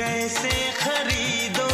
कैसे खरीदो?